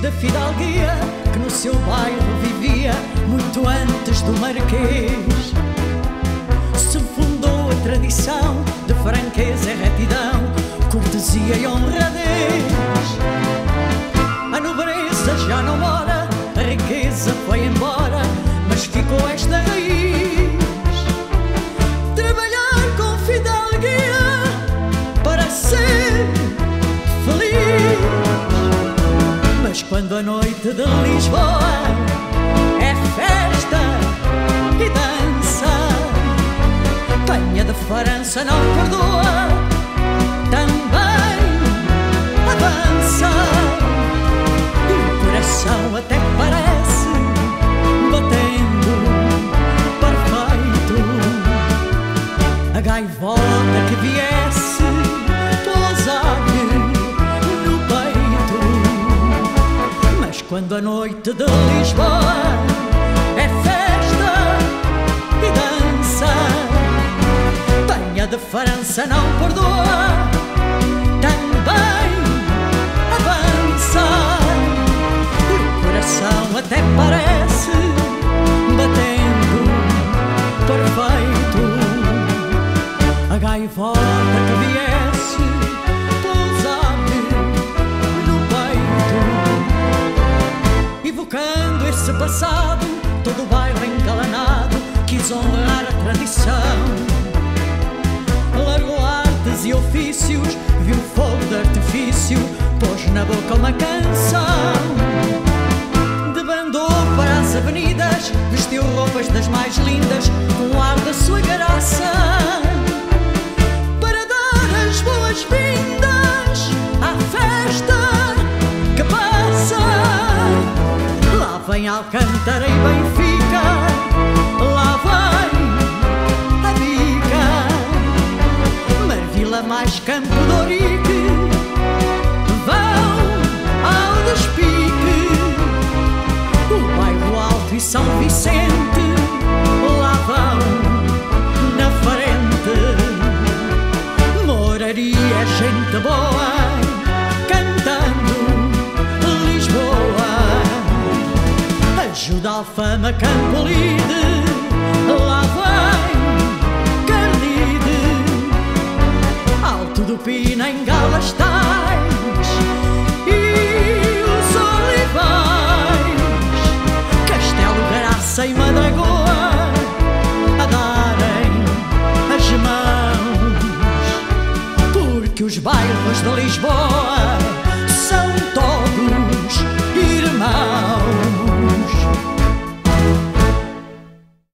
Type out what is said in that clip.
da fidalguia que no seu bairro vivia muito antes do Marquês. Se fundou a tradição de franqueza e retidão, cortesia e honradez. A nobreza já não mora, a riqueza foi embora, mas ficou esta raiz. Quando a noite de Lisboa é festa e dança, Penha de Farança não perdoa, também avança. E o coração até parece batendo perfeito. A gaivota que viesse quando a noite de Lisboa é festa e dança, Penha de França não perdoa, também avança. E o coração até parece batendo perfeito. A gaivota Todo o bairro engalanado Quis honrar a tradição. Largou artes e ofícios Viu fogo de artifício Pôs na boca uma canção. Debandou para as avenidas Vestiu roupas das mais lindas Com o ar da sua graça Vem Alcântara e Benfica, lá vem a Bica, Marvila mais Campo de Ourique, vão ao despique. O bairro Alto e São Vicente, Ajuda a Alfama Campolide, lá vem Carnide. Alto do Pina em Galastais e os Olivais. Castelo Graça e Madragoa a darem as mãos porque os bairros de Lisboa